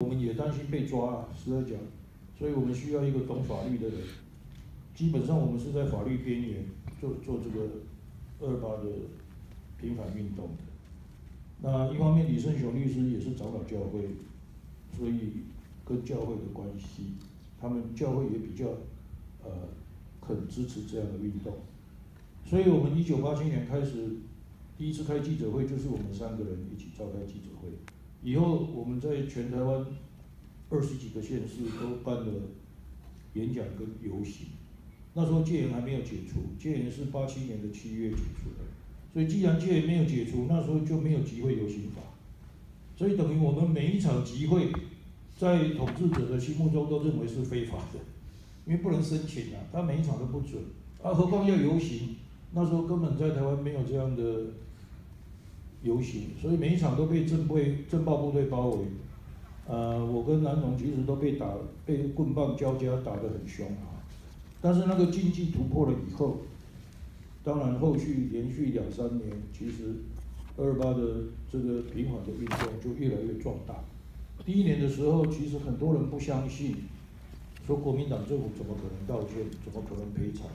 我们也担心被抓啊，实在讲，所以我们需要一个懂法律的人。基本上我们是在法律边缘做做这个二八的平反运动的。那一方面，李胜雄律师也是长老教会，所以跟教会的关系，他们教会也比较呃肯支持这样的运动。所以我们一九八七年开始第一次开记者会，就是我们三个人一起召开记者会。以后我们在全台湾二十几个县市都办了演讲跟游行。那时候戒严还没有解除，戒严是八七年的七月解除的，所以既然戒严没有解除，那时候就没有集会游行法，所以等于我们每一场集会，在统治者的心目中都认为是非法的，因为不能申请啊，他每一场都不准，啊，何况要游行，那时候根本在台湾没有这样的游行，所以每一场都被政备政报部队包围，呃，我跟南农其实都被打，被棍棒交加打得很凶啊。但是那个经济突破了以后，当然后续连续两三年，其实二八的这个平缓的运动就越来越壮大。第一年的时候，其实很多人不相信，说国民党政府怎么可能道歉，怎么可能赔偿？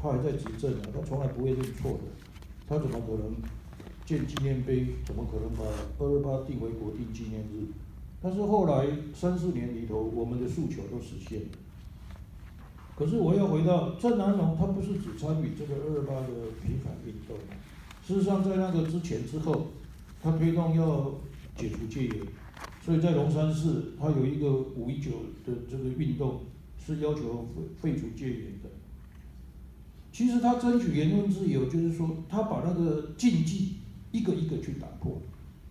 他还在执政啊，他从来不会认错的，他怎么可能建纪念碑？怎么可能把二二八定为国定纪念日？但是后来三四年里头，我们的诉求都实现了。可是我要回到郑南榕，他不是只参与这个二二八的平反运动。事实上，在那个之前之后，他推动要解除戒严，所以在龙山寺，他有一个五一九的这个运动，是要求废废除戒严的。其实他争取言论自由，就是说他把那个禁忌一个一个去打破。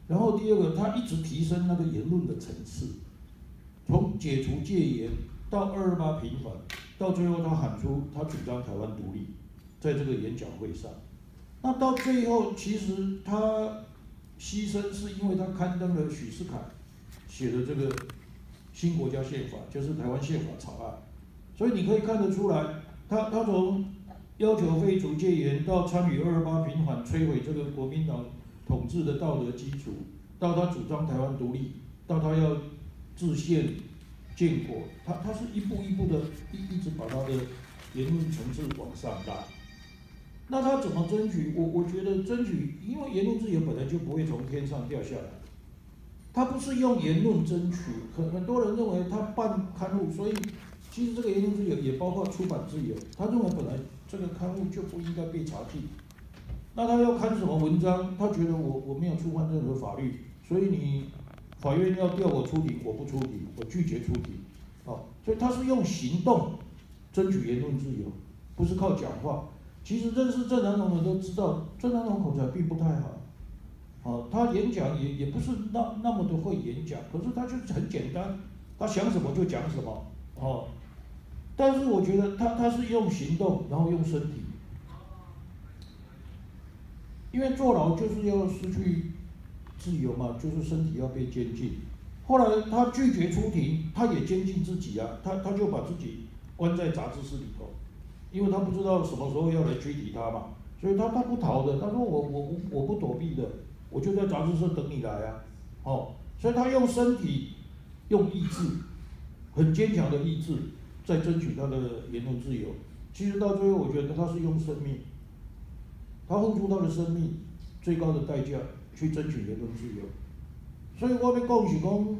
然后第二个，他一直提升那个言论的层次，从解除戒严到二二八平反。到最后，他喊出他主张台湾独立，在这个演讲会上。那到最后，其实他牺牲是因为他刊登了许世凯写的这个新国家宪法，就是台湾宪法草案。所以你可以看得出来，他他从要求废除戒严，到参与二二八平反，摧毁这个国民党统治的道德基础，到他主张台湾独立，到他要自宪。建国，他他是一步一步的，一一直把他的言论层次往上拉。那他怎么争取？我我觉得争取，因为言论自由本来就不会从天上掉下来。他不是用言论争取，很很多人认为他办刊物，所以其实这个言论自由也包括出版自由。他认为本来这个刊物就不应该被查禁。那他要刊什么文章？他觉得我我没有触犯任何法律，所以你。法院要调我出庭，我不出庭，我拒绝出庭，哦，所以他是用行动争取言论自由，不是靠讲话。其实认识郑南榕的都知道，郑南榕口才并不太好，哦，他演讲也也不是那那么的会演讲，可是他就是很简单，他想什么就讲什么，哦，但是我觉得他他是用行动，然后用身体，因为坐牢就是要失去。自由嘛，就是身体要被监禁。后来他拒绝出庭，他也监禁自己啊，他他就把自己关在杂志室里头，因为他不知道什么时候要来追提他嘛，所以他他不逃的，他说我我我不躲避的，我就在杂志社等你来啊，哦，所以他用身体，用意志，很坚强的意志，在争取他的言论自由。其实到最后，我觉得他是用生命，他付出他的生命最高的代价。去争取言论自由，所以我要讲是讲，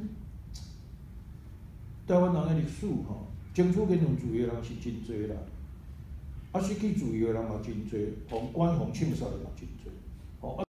台湾人的历史吼，争取言论自由的人是真多啦，啊失去自由的人嘛真多，从官方枪杀的嘛真多，